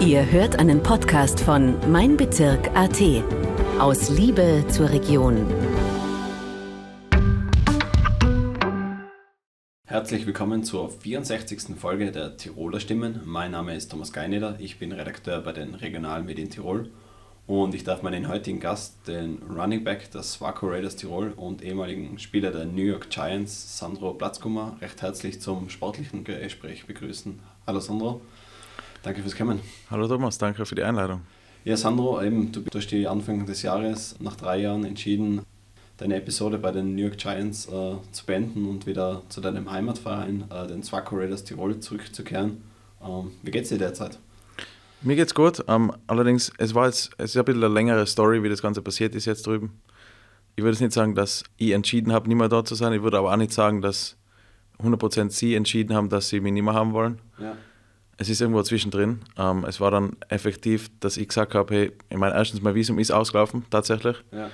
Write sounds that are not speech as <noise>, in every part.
Ihr hört einen Podcast von Mein Bezirk AT. Aus Liebe zur Region. Herzlich willkommen zur 64. Folge der Tiroler Stimmen. Mein Name ist Thomas Geineder, ich bin Redakteur bei den Regionalmedien Tirol und ich darf meinen heutigen Gast, den Running Back der Swaco Raiders Tirol und ehemaligen Spieler der New York Giants, Sandro Platzkummer, recht herzlich zum sportlichen Gespräch begrüßen. Hallo Sandro. Danke fürs Kommen. Hallo Thomas, danke für die Einladung. Ja, Sandro, eben, du hast die Anfang des Jahres nach drei Jahren entschieden, deine Episode bei den New York Giants äh, zu beenden und wieder zu deinem Heimatverein, äh, den Swaco Raiders Tirol, zurückzukehren. Ähm, wie geht's dir derzeit? Mir geht's gut. Ähm, allerdings, es war jetzt es ist ein bisschen eine längere Story, wie das Ganze passiert ist jetzt drüben. Ich würde jetzt nicht sagen, dass ich entschieden habe, nicht mehr dort zu sein. Ich würde aber auch nicht sagen, dass 100% sie entschieden haben, dass sie mich nicht mehr haben wollen. Ja es ist irgendwo zwischendrin. Ähm, es war dann effektiv, dass ich gesagt habe, hey, ich meine, erstens mein Visum ist ausgelaufen, tatsächlich. Ja.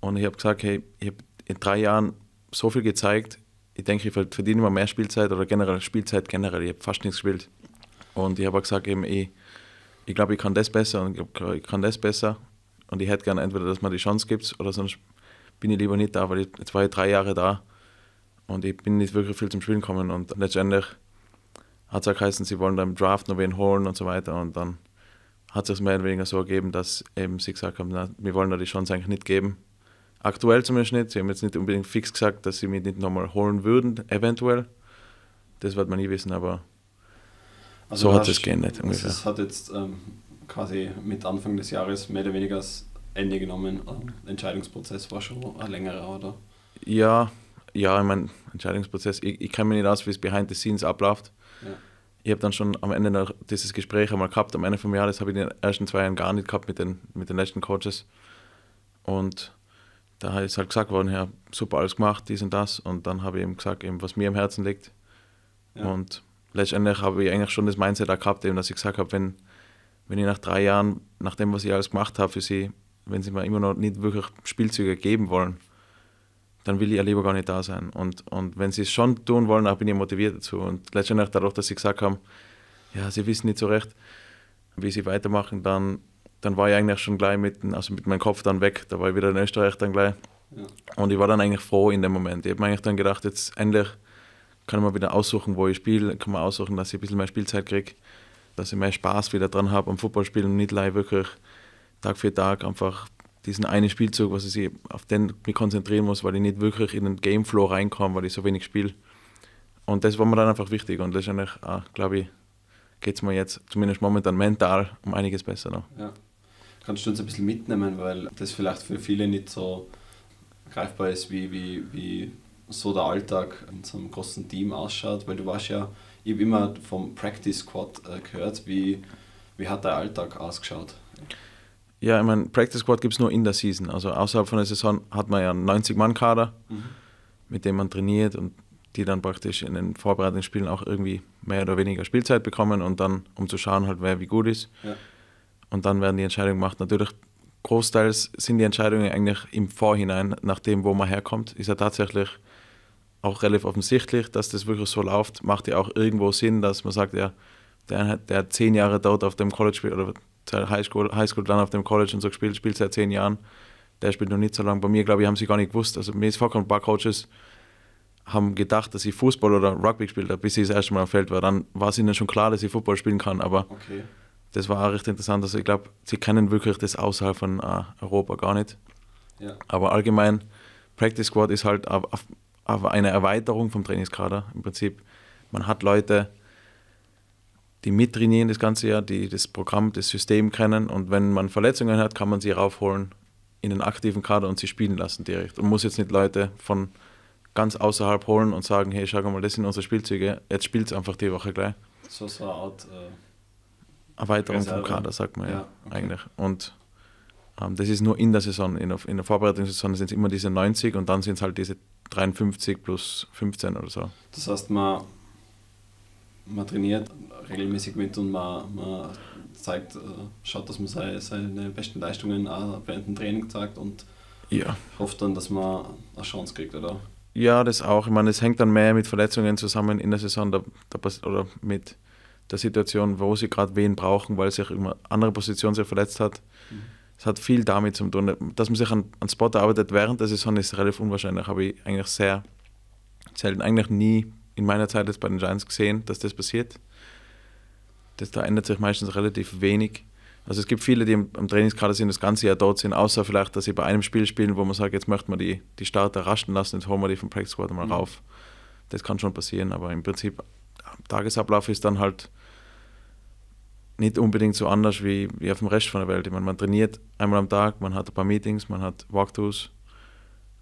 Und ich habe gesagt, hey, ich habe in drei Jahren so viel gezeigt, ich denke, ich verdiene immer mehr Spielzeit oder generell Spielzeit generell. Ich habe fast nichts gespielt. Und ich habe gesagt, eben, ich, ich glaube, ich kann das besser und ich kann das besser. Und ich hätte gerne entweder, dass man die Chance gibt oder sonst bin ich lieber nicht da, weil ich, jetzt war ich drei Jahre da und ich bin nicht wirklich viel zum Spielen gekommen. Und letztendlich hat es auch geheißen, sie wollen dann im Draft noch wen holen und so weiter. Und dann hat es sich mehr oder weniger so ergeben, dass eben sie gesagt haben, na, wir wollen da die Chance eigentlich nicht geben. Aktuell zumindest nicht. Sie haben jetzt nicht unbedingt fix gesagt, dass sie mich nicht nochmal holen würden, eventuell. Das wird man nie wissen, aber also so hat es geändert. Also es hat jetzt ähm, quasi mit Anfang des Jahres mehr oder weniger das Ende genommen. Der Entscheidungsprozess war schon ein längerer, oder? Ja, ja, ich meine, Entscheidungsprozess, ich, ich kenne mich nicht aus, wie es behind the scenes abläuft. Ja. Ich habe dann schon am Ende noch dieses Gespräch einmal gehabt, am Ende vom Jahr, das habe ich in den ersten zwei Jahren gar nicht gehabt mit den, mit den letzten Coaches. Und da ist halt gesagt worden, ja, super alles gemacht, dies und das. Und dann habe ich ihm gesagt, eben, was mir am Herzen liegt. Ja. Und letztendlich habe ich eigentlich schon das Mindset auch gehabt, eben, dass ich gesagt habe, wenn, wenn ich nach drei Jahren, nach dem, was ich alles gemacht habe für sie, wenn sie mir immer noch nicht wirklich Spielzüge geben wollen, dann will ich ja lieber gar nicht da sein. Und, und wenn sie es schon tun wollen, dann bin ich motiviert dazu. Und letztendlich dadurch, dass sie gesagt haben, ja, sie wissen nicht so recht, wie sie weitermachen, dann, dann war ich eigentlich schon gleich mit, also mit meinem Kopf dann weg. Da war ich wieder in Österreich dann gleich. Ja. Und ich war dann eigentlich froh in dem Moment. Ich habe mir eigentlich dann gedacht, jetzt endlich kann ich mal wieder aussuchen, wo ich spiele, kann man aussuchen, dass ich ein bisschen mehr Spielzeit kriege, dass ich mehr Spaß wieder dran habe am Fußballspielen und nicht gleich wirklich Tag für Tag einfach diesen einen Spielzug, was ich auf den mich konzentrieren muss, weil ich nicht wirklich in den Gameflow reinkomme, weil ich so wenig spiele. Und das war mir dann einfach wichtig und letztendlich, ah, glaube ich, geht es mir jetzt zumindest momentan mental um einiges besser noch. Ja. Kannst du uns ein bisschen mitnehmen, weil das vielleicht für viele nicht so greifbar ist, wie, wie, wie so der Alltag in so einem großen Team ausschaut, weil du warst ja, ich habe immer vom Practice Squad äh, gehört, wie, wie hat der Alltag ausgeschaut? Ja, ich meine, Practice Squad gibt es nur in der Season. Also außerhalb von der Saison hat man ja einen 90-Mann-Kader, mhm. mit dem man trainiert und die dann praktisch in den Vorbereitungsspielen auch irgendwie mehr oder weniger Spielzeit bekommen und dann, um zu schauen, halt, wer wie gut ist. Ja. Und dann werden die Entscheidungen gemacht. Natürlich, großteils sind die Entscheidungen eigentlich im Vorhinein, nach dem, wo man herkommt. Ist ja tatsächlich auch relativ offensichtlich, dass das wirklich so läuft. Macht ja auch irgendwo Sinn, dass man sagt, ja, der, der hat zehn Jahre dort auf dem College oder Highschool, Highschool dann auf dem College und so gespielt, spielt seit zehn Jahren. Der spielt noch nicht so lange. Bei mir, glaube ich, haben sie gar nicht gewusst. Also mir ist vorgekommen, ein paar Coaches haben gedacht, dass ich Fußball oder Rugby gespielt habe, bis ich das erste Mal am Feld war. Dann war es ihnen schon klar, dass ich Fußball spielen kann, aber okay. das war auch recht interessant. Also ich glaube, sie kennen wirklich das außerhalb von uh, Europa gar nicht. Ja. Aber allgemein, Practice Squad ist halt eine Erweiterung vom Trainingskader. Im Prinzip, man hat Leute, die mittrainieren das ganze Jahr, die das Programm, das System kennen und wenn man Verletzungen hat, kann man sie raufholen in den aktiven Kader und sie spielen lassen direkt und muss jetzt nicht Leute von ganz außerhalb holen und sagen, hey, schau mal, das sind unsere Spielzüge, jetzt spielt es einfach die Woche gleich. So, so eine Art äh, Erweiterung vom Kader, sagt man ja, ja okay. eigentlich. Und ähm, das ist nur in der Saison. In der, in der Vorbereitungssaison sind es immer diese 90 und dann sind es halt diese 53 plus 15 oder so. Das heißt, man, man trainiert regelmäßig mit und man, man zeigt, äh, schaut, dass man seine, seine besten Leistungen auch während dem Training zeigt und ja. hofft dann, dass man eine Chance kriegt, oder? Ja, das auch. Ich meine, es hängt dann mehr mit Verletzungen zusammen in der Saison da, da oder mit der Situation, wo sie gerade wen brauchen, weil sich immer andere Position sich verletzt hat. Mhm. Es hat viel damit zu tun. Dass man sich an, an Spot arbeitet während der Saison ist relativ unwahrscheinlich. Habe ich eigentlich sehr selten, eigentlich nie in meiner Zeit jetzt bei den Giants gesehen, dass das passiert. Das, da ändert sich meistens relativ wenig. Also es gibt viele, die am, Trainingskader sind, das ganze Jahr dort sind, außer vielleicht, dass sie bei einem Spiel spielen, wo man sagt, jetzt möchte man die, die Starter rasten lassen, jetzt holen wir die vom Practice Squad mal mhm. rauf. Das kann schon passieren, aber im Prinzip, Tagesablauf ist dann halt nicht unbedingt so anders wie, wie auf dem Rest von der Welt. Ich meine, man trainiert einmal am Tag, man hat ein paar Meetings, man hat Walkthroughs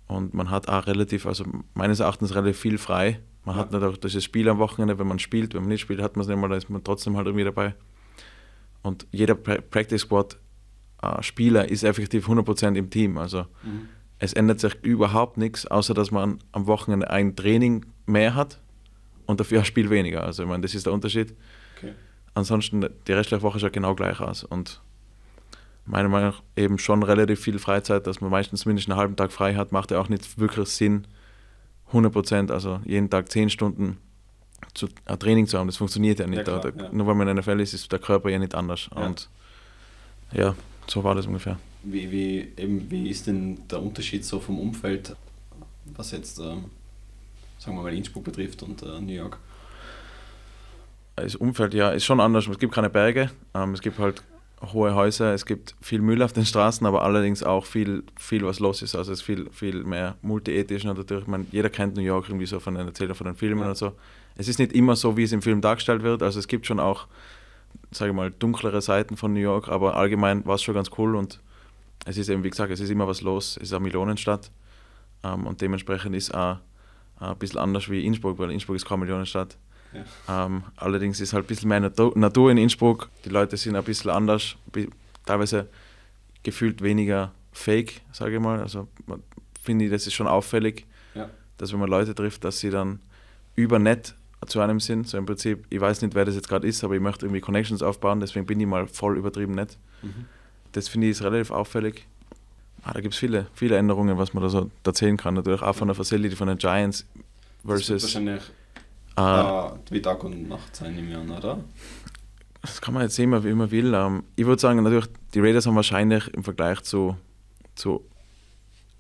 und man hat auch relativ, also meines Erachtens relativ viel frei. Man ja. hat natürlich das Spiel am Wochenende, wenn man spielt, wenn man nicht spielt, hat man es nicht mal, da ist man trotzdem halt irgendwie dabei. Und jeder Practice Squad äh, Spieler ist effektiv 100% im Team. Also mhm. es ändert sich überhaupt nichts, außer dass man am Wochenende ein Training mehr hat und dafür ein Spiel weniger. Also ich meine, das ist der Unterschied. Okay. Ansonsten, die restliche Woche schaut genau gleich aus. Und meiner Meinung nach eben schon relativ viel Freizeit, dass man meistens mindestens einen halben Tag frei hat, macht ja auch nicht wirklich Sinn, 100% also jeden Tag 10 Stunden zu, ein Training zu haben, das funktioniert ja nicht. Ja, klar, da, ja. Nur weil man in der NFL ist, ist der Körper ja nicht anders. Ja. Und ja, so war das ungefähr. Wie, wie, eben, wie ist denn der Unterschied so vom Umfeld, was jetzt, ähm, sagen wir mal, Innsbruck betrifft und äh, New York? Das Umfeld, ja, ist schon anders. Es gibt keine Berge, ähm, es gibt halt hohe Häuser, es gibt viel Müll auf den Straßen, aber allerdings auch viel, viel was los ist. Also es ist viel, viel mehr multiethisch. Natürlich, man, jeder kennt New York irgendwie so von den Erzählern von den Filmen ja. und so es ist nicht immer so, wie es im Film dargestellt wird. Also es gibt schon auch, sage ich mal, dunklere Seiten von New York, aber allgemein war es schon ganz cool und es ist eben, wie gesagt, es ist immer was los. Es ist eine Millionenstadt ähm, und dementsprechend ist auch ein bisschen anders wie Innsbruck, weil Innsbruck ist keine Millionenstadt. Ja. Ähm, allerdings ist halt ein bisschen mehr Natur in Innsbruck. Die Leute sind ein bisschen anders, teilweise gefühlt weniger fake, sage ich mal. Also finde ich, das ist schon auffällig, ja. dass wenn man Leute trifft, dass sie dann über nett zu einem sind. So im Prinzip, ich weiß nicht, wer das jetzt gerade ist, aber ich möchte irgendwie Connections aufbauen, deswegen bin ich mal voll übertrieben nett. Mhm. Das finde ich ist relativ auffällig. Ah, da gibt es viele, viele Änderungen, was man da so erzählen kann. Natürlich auch von der Facility von den Giants versus. Das wahrscheinlich äh, wie Tag und Nacht sein im Jahr, oder? Das kann man jetzt sehen, wie man will. Ähm, ich würde sagen, natürlich, die Raiders haben wahrscheinlich im Vergleich zu, zu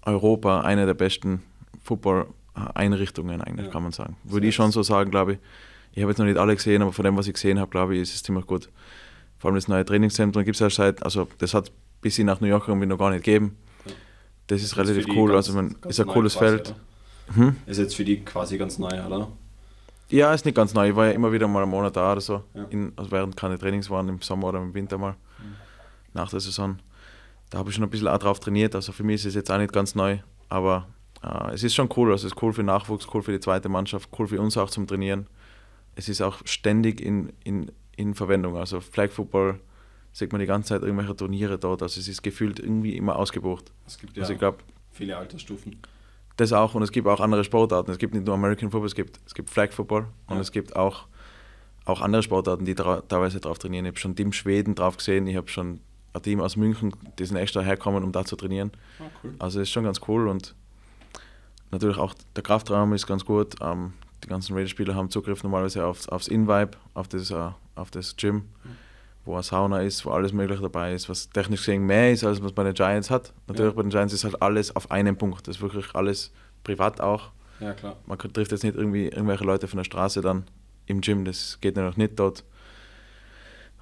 Europa eine der besten Football- Einrichtungen eigentlich, ja. kann man sagen. Würde ich schon so sagen, glaube ich. Ich habe jetzt noch nicht alle gesehen, aber von dem, was ich gesehen habe, glaube ich, ist es ziemlich gut. Vor allem das neue Trainingszentrum gibt es ja seit, also das hat bis nach New York irgendwie noch gar nicht gegeben. Das ist das relativ ist cool, ganz, also man, ist ein cooles quasi, Feld. Hm? Ist jetzt für die quasi ganz neu, oder? Ja, ist nicht ganz neu. Ich war ja immer wieder mal einen Monat da oder so, ja. in, also während keine Trainings waren, im Sommer oder im Winter mal, mhm. nach der Saison. Da habe ich schon ein bisschen auch drauf trainiert, also für mich ist es jetzt auch nicht ganz neu, aber äh, es ist schon cool, also es ist cool für Nachwuchs, cool für die zweite Mannschaft, cool für uns auch zum Trainieren. Es ist auch ständig in, in, in Verwendung. Also Flag Football sieht man die ganze Zeit irgendwelche Turniere dort. Also es ist gefühlt irgendwie immer ausgebucht. Es gibt ja also ich glaub, viele Altersstufen. Das auch und es gibt auch andere Sportarten. Es gibt nicht nur American Football, es gibt, es gibt Flag Football und es gibt auch, auch andere Sportarten, die teilweise drauf trainieren. Ich habe schon Team Schweden drauf gesehen, ich habe schon ein Team aus München, die sind extra herkommen, um da zu trainieren. Oh, cool. Also es ist schon ganz cool und Natürlich auch der Kraftraum ist ganz gut. Ähm, die ganzen Raiders-Spieler haben Zugriff normalerweise aufs, aufs In-Vibe, auf das, uh, auf das Gym, mhm. Wo eine Sauna ist, wo alles mögliche dabei ist, was technisch gesehen mehr ist, als was bei den Giants hat. Natürlich ja. bei den Giants ist halt alles auf einem Punkt. Das ist wirklich alles privat auch. Ja, klar. Man trifft jetzt nicht irgendwie irgendwelche Leute von der Straße dann im Gym, das geht natürlich nicht dort.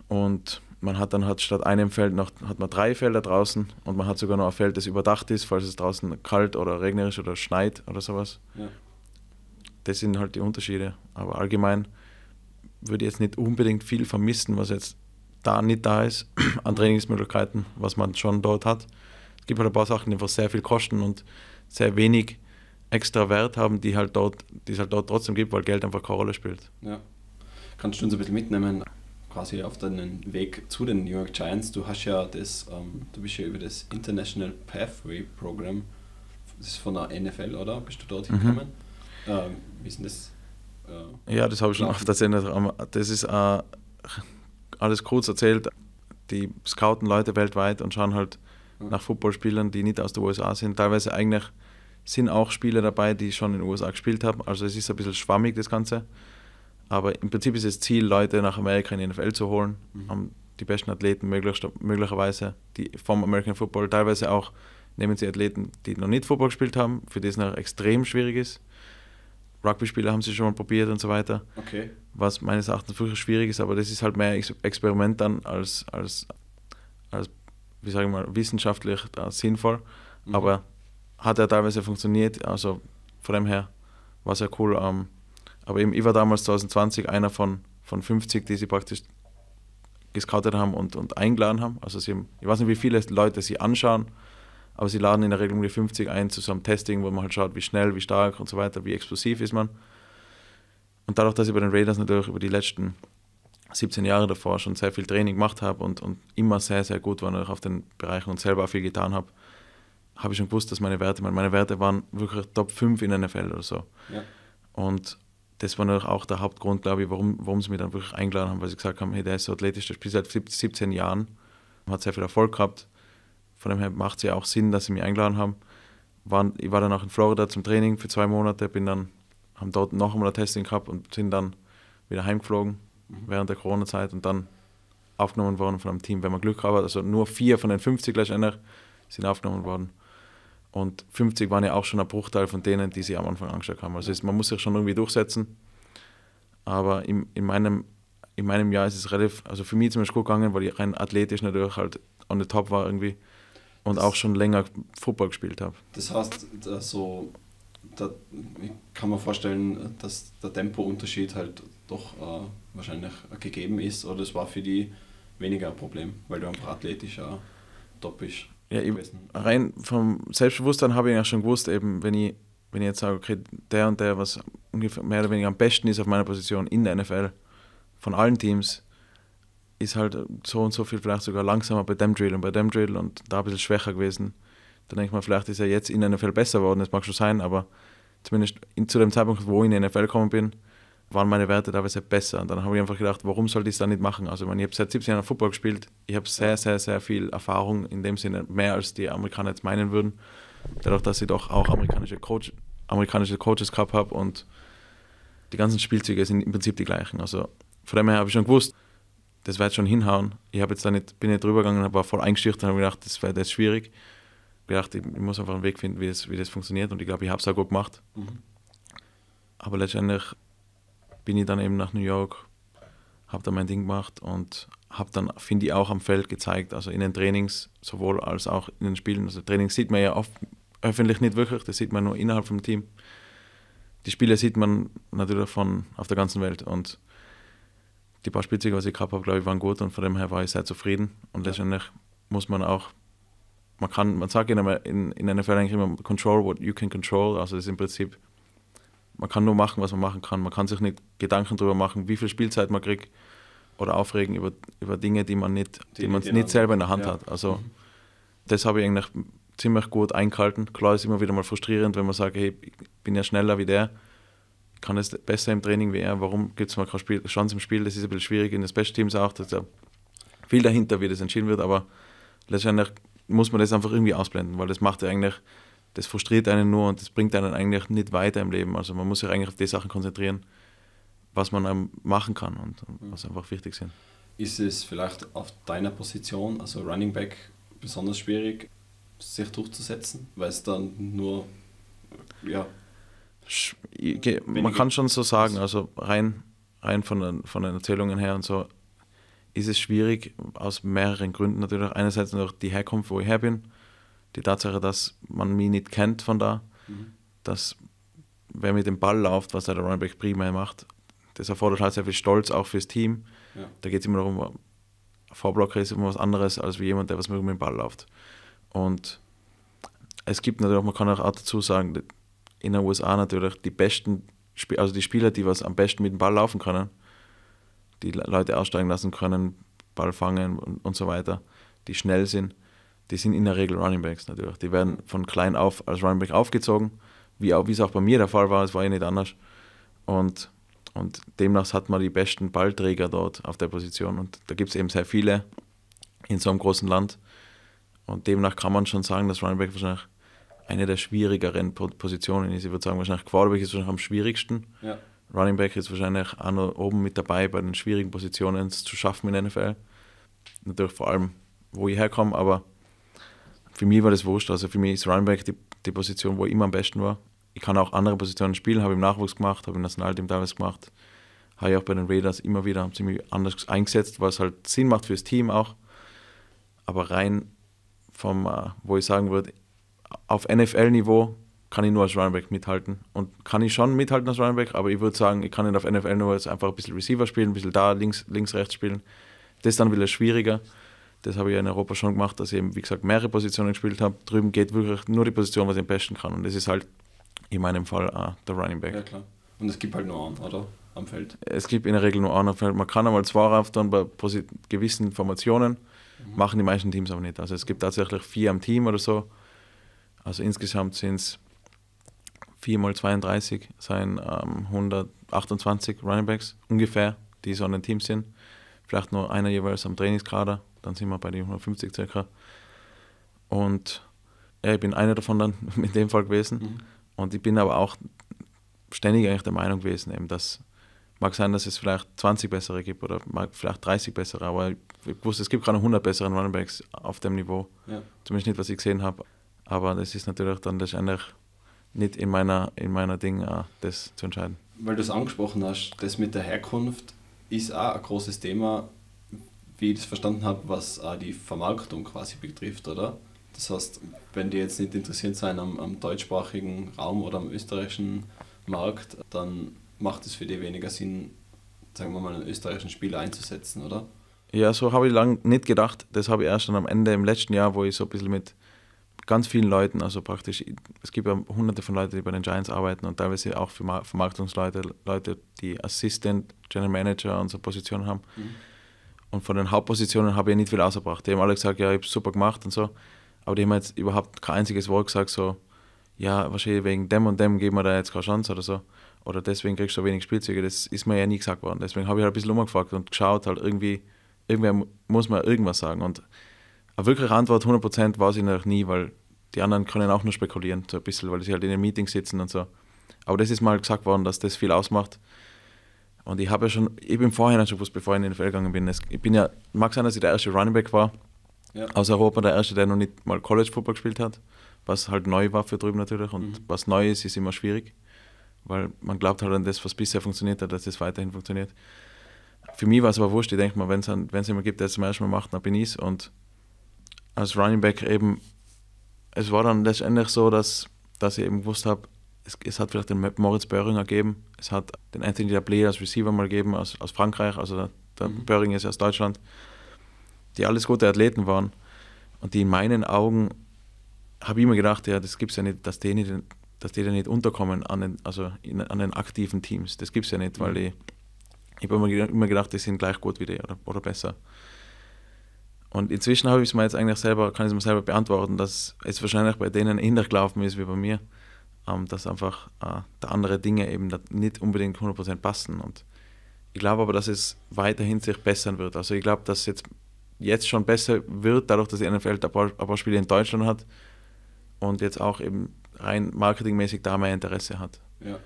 Und man hat dann hat statt einem Feld noch hat man drei Felder draußen und man hat sogar noch ein Feld, das überdacht ist, falls es draußen kalt oder regnerisch oder schneit oder sowas. Ja. Das sind halt die Unterschiede. Aber allgemein würde ich jetzt nicht unbedingt viel vermissen, was jetzt da nicht da ist, <clears throat> an Trainingsmöglichkeiten, was man schon dort hat. Es gibt halt ein paar Sachen, die einfach sehr viel kosten und sehr wenig extra Wert haben, die halt dort, die es halt dort trotzdem gibt, weil Geld einfach keine Rolle spielt. Ja. Kannst du uns ein bisschen mitnehmen? quasi auf deinen Weg zu den New York Giants. Du hast ja das, ähm, du bist ja über das International Pathway Program, das ist von der NFL, oder? Bist du dort mhm. hingekommen? Ähm, wie ist denn das? Äh, ja, das habe ich schon oft erzählt. Das ist äh, alles kurz erzählt. Die scouten Leute weltweit und schauen halt nach Footballspielern, die nicht aus den USA sind. Teilweise eigentlich sind auch Spieler dabei, die schon in den USA gespielt haben. Also es ist ein bisschen schwammig, das Ganze. Aber im Prinzip ist das Ziel, Leute nach Amerika in die NFL zu holen, Mhm. die besten Athleten möglichst, möglicherweise, die vom American Football, teilweise auch nehmen sie Athleten, die noch nicht Football gespielt haben, für die es noch extrem schwierig ist. Rugby-Spieler haben sie schon mal probiert und so weiter, Okay. was meines Erachtens wirklich schwierig ist, aber das ist halt mehr Ex Experiment dann als, als, als wie sage ich mal, wissenschaftlich äh, sinnvoll. Mhm. Aber hat ja teilweise funktioniert, also von dem her war sehr cool. Ähm, aber eben, ich war damals 2020 einer von, von 50, die sie praktisch gescoutet haben und, und eingeladen haben. Also sie haben, ich weiß nicht, wie viele Leute sie anschauen, aber sie laden in der Regel um die 50 ein zu so einem Testing, wo man halt schaut, wie schnell, wie stark und so weiter, wie explosiv ist man. Und dadurch, dass ich bei den Raiders natürlich über die letzten 17 Jahre davor schon sehr viel Training gemacht habe und, und immer sehr, sehr gut war natürlich auf den Bereichen und selber auch viel getan habe, habe ich schon gewusst, dass meine Werte, meine, meine Werte waren wirklich Top 5 in der NFL oder so. Ja. Und das war natürlich auch der Hauptgrund, glaube ich, warum, warum sie mich dann wirklich eingeladen haben, weil sie gesagt haben, hey, der ist so athletisch, der spielt seit 17 Jahren, hat sehr viel Erfolg gehabt. Von dem her macht es ja auch Sinn, dass sie mich eingeladen haben. Waren, ich war dann auch in Florida zum Training für zwei Monate, bin dann, haben dort noch einmal ein Testing gehabt und sind dann wieder heimgeflogen während der Corona-Zeit und dann aufgenommen worden von einem Team, wenn man Glück hat. Also nur vier von den 50 letztendlich sind aufgenommen worden. Und 50 waren ja auch schon ein Bruchteil von denen, die sie am Anfang angeschaut haben. Also es, man muss sich schon irgendwie durchsetzen. Aber in, in, meinem, in meinem Jahr ist es relativ, also für mich zum Beispiel gut gegangen, weil ich rein athletisch natürlich halt on the top war irgendwie und auch schon länger Football gespielt habe. Das heißt, da so, da, ich kann mir vorstellen, dass der Tempounterschied halt doch äh, wahrscheinlich gegeben ist oder es war für die weniger ein Problem, weil du einfach athletisch auch top bist. Ja, rein vom Selbstbewusstsein habe ich ja schon gewusst, eben wenn ich, wenn ich jetzt sage, okay, der und der, was ungefähr mehr oder weniger am besten ist auf meiner Position in der NFL, von allen Teams, ist halt so und so viel vielleicht sogar langsamer bei dem Drill und bei dem Drill und da ein bisschen schwächer gewesen. Dann denke ich mal, vielleicht ist er jetzt in der NFL besser geworden, das mag schon sein, aber zumindest in, zu dem Zeitpunkt, wo ich in die NFL gekommen bin, waren meine Werte teilweise besser. Und dann habe ich einfach gedacht, warum sollte ich es dann nicht machen? Also ich, meine, ich habe seit 17 Jahren Football gespielt, ich habe sehr, sehr, sehr viel Erfahrung, in dem Sinne mehr als die Amerikaner jetzt meinen würden. Dadurch, dass ich doch auch amerikanische, Coach, amerikanische Coaches gehabt habe und die ganzen Spielzüge sind im Prinzip die gleichen. Also von dem her habe ich schon gewusst, das wird schon hinhauen. Ich habe jetzt da nicht, bin nicht drüber gegangen, war voll eingeschüchtert und habe gedacht, das wäre das schwierig. Ich gedacht, ich, ich muss einfach einen Weg finden, wie das, wie das funktioniert und ich glaube, ich habe es auch gut gemacht. Mhm. Aber letztendlich bin ich dann eben nach New York, habe da mein Ding gemacht und habe dann, finde ich, auch am Feld gezeigt, also in den Trainings sowohl als auch in den Spielen. Also Trainings sieht man ja oft, öffentlich nicht wirklich, das sieht man nur innerhalb vom Team. Die Spiele sieht man natürlich von auf der ganzen Welt und die paar Spielzüge, was ich gehabt habe, glaube ich, waren gut und von dem her war ich sehr zufrieden. Und letztendlich muss man auch, man kann, man sagt in, in, in NFL eigentlich immer, control what you can control, also das ist im Prinzip, man kann nur machen, was man machen kann. Man kann sich nicht Gedanken darüber machen, wie viel Spielzeit man kriegt oder aufregen über, über Dinge, die man nicht, die, Die man nicht selber in der Hand Hand hat. Also Mhm. das habe ich eigentlich ziemlich gut eingehalten. Klar ist immer wieder mal frustrierend, wenn man sagt, hey, ich bin ja schneller wie der, kann es besser im Training wie er, warum gibt es mal keine Spiel Chance im Spiel? Das ist ein bisschen schwierig in den Special Teams auch, dass da viel dahinter, wie das entschieden wird, aber letztendlich muss man das einfach irgendwie ausblenden, weil das macht ja eigentlich, das frustriert einen nur und das bringt einen eigentlich nicht weiter im Leben. Also man muss sich eigentlich auf die Sachen konzentrieren, was man machen kann und, und was einfach wichtig sind. Ist es vielleicht auf deiner Position, also Running Back, besonders schwierig, sich durchzusetzen, weil es dann nur, ja, Man kann schon so sagen, also rein, rein von, den, von den Erzählungen her und so, ist es schwierig aus mehreren Gründen natürlich. Einerseits natürlich die Herkunft, wo ich her bin, die Tatsache, dass man mich nicht kennt von da, Mhm. dass wer mit dem Ball läuft, was der Running Back primär macht, das erfordert halt sehr viel Stolz auch fürs Team. ja. Da geht es immer darum, Vorblocker ist immer was anderes als wie jemand, der was mit dem Ball läuft. Und es gibt natürlich, man kann auch dazu sagen, in den USA natürlich die besten, also die Spieler, die was am besten mit dem Ball laufen können, die Le- Leute aussteigen lassen können, Ball fangen und, und so weiter, die schnell sind, die sind in der Regel Running Backs natürlich. Die werden von klein auf als Running Back aufgezogen, wie, auch, es auch bei mir der Fall war, es war ja nicht anders. Und, und demnach hat man die besten Ballträger dort auf der Position. Und da gibt es eben sehr viele in so einem großen Land. Und demnach kann man schon sagen, dass Running Back wahrscheinlich eine der schwierigeren Po- Positionen ist. Ich würde sagen, wahrscheinlich Quarterback ist wahrscheinlich am schwierigsten, ja. Running Back ist wahrscheinlich auch noch oben mit dabei, bei den schwierigen Positionen zu schaffen in der NFL. Natürlich vor allem, wo ich herkomme, aber für mich war das wurscht. Also für mich ist Running Back die, die Position, wo ich immer am besten war. Ich kann auch andere Positionen spielen, habe im Nachwuchs gemacht, habe im Nationalteam teilweise gemacht, habe ich auch bei den Raiders immer wieder ziemlich anders eingesetzt, weil es halt Sinn macht fürs Team auch. Aber rein vom, äh, wo ich sagen würde, auf NFL-Niveau kann ich nur als Running Back mithalten. Und kann ich schon mithalten als Running Back, aber ich würde sagen, ich kann nicht auf NFL nur jetzt einfach ein bisschen Receiver spielen, ein bisschen da, links, links, rechts spielen. Das ist dann wieder schwieriger. Das habe ich ja in Europa schon gemacht, dass ich eben, wie gesagt, mehrere Positionen gespielt habe. Drüben geht wirklich nur die Position, was ich am besten kann. Und das ist halt in meinem Fall uh, der Running Back. Ja, klar. Und es gibt halt nur einen, oder? Am Feld. Es gibt in der Regel nur einen am Feld. Man kann einmal zwei rauf dann bei gewissen Formationen, mhm. machen die meisten Teams aber nicht. Also es gibt tatsächlich vier am Team oder so. Also insgesamt sind es 4 mal 32 sind ähm, 128 Runningbacks ungefähr, die so in den Teams sind. Vielleicht nur einer jeweils am Trainingskader, dann sind wir bei den 150 circa. Und ja, ich bin einer davon dann <laughs> in dem Fall gewesen. Mhm. Und ich bin aber auch ständig eigentlich der Meinung gewesen, eben, dass mag sein, dass es vielleicht 20 bessere gibt oder mag vielleicht 30 bessere, aber ich wusste, es gibt gerade 100 bessere Runningbacks auf dem Niveau. Ja. Zumindest nicht, was ich gesehen habe. Aber das ist natürlich dann letztendlich nicht in meiner, in meiner Ding, uh, das zu entscheiden. Weil du es angesprochen hast, das mit der Herkunft ist auch ein großes Thema, wie ich das verstanden habe, was auch die Vermarktung quasi betrifft, oder? Das heißt, wenn die jetzt nicht interessiert sein am, am deutschsprachigen Raum oder am österreichischen Markt, dann macht es für die weniger Sinn, sagen wir mal, einen österreichischen Spieler einzusetzen, oder? Ja, so habe ich lange nicht gedacht. Das habe ich erst dann am Ende im letzten Jahr, wo ich so ein bisschen mit ganz vielen Leuten, also praktisch, es gibt ja hunderte von Leuten, die bei den Giants arbeiten und teilweise auch für Vermarktungsleute, Leute, die Assistant, General Manager und so Positionen haben. Mhm. Und von den Hauptpositionen habe ich nicht viel ausgebracht. Die haben alle gesagt, ja, ich habe super gemacht und so. Aber die haben jetzt überhaupt kein einziges Wort gesagt, so, ja, wahrscheinlich wegen dem und dem geben wir da jetzt keine Chance oder so. Oder deswegen kriegst du so wenig Spielzüge. Das ist mir ja nie gesagt worden. Deswegen habe ich halt ein bisschen umgefragt und geschaut, halt irgendwie, irgendwer muss man irgendwas sagen. Und eine wirkliche Antwort 100% weiß ich noch nie, weil die anderen können auch nur spekulieren, so ein bisschen, weil sie halt in den Meetings sitzen und so. Aber das ist mal gesagt worden, dass das viel ausmacht. Und ich habe ja schon, ich bin vorher schon gewusst, bevor ich in den NFL gegangen bin. Ich bin ja, mag sein, dass ich der erste Running Back war ja. aus Europa, der erste, der noch nicht mal College Football gespielt hat, was halt neu war für drüben natürlich. Und mhm. was neu ist, ist immer schwierig, weil man glaubt halt an das, was bisher funktioniert hat, dass das weiterhin funktioniert. Für mich war es aber wurscht, ich denke mal, wenn es jemanden gibt, der es zum ersten Mal macht, dann bin ich es. Und als Running Back eben, es war dann letztendlich so, dass, dass ich eben gewusst habe, es, es, hat vielleicht den Moritz Böhringer gegeben, es hat den Anthony Dablé als Receiver mal gegeben aus, aus Frankreich, also der, der mhm. Böhringer ist aus Deutschland, die alles gute Athleten waren und die in meinen Augen, habe ich immer gedacht, ja, das gibt es ja nicht, dass die nicht, dass die da nicht unterkommen an den, also in, an den aktiven Teams. Das gibt es ja nicht, weil mhm. die, ich habe immer, immer gedacht, die sind gleich gut wie die oder, oder besser. Und inzwischen habe ich es mir jetzt eigentlich selber, kann ich es mir selber beantworten, dass es wahrscheinlich bei denen ähnlich gelaufen ist wie bei mir, ähm, dass einfach äh, da andere Dinge eben nicht unbedingt 100% passen. Und ich glaube aber, dass es weiterhin sich bessern wird. Also ich glaube, dass es jetzt, jetzt schon besser wird, dadurch, dass die NFL ein paar, ein paar Spiele in Deutschland hat und jetzt auch eben rein marketingmäßig da mehr Interesse hat. Ja.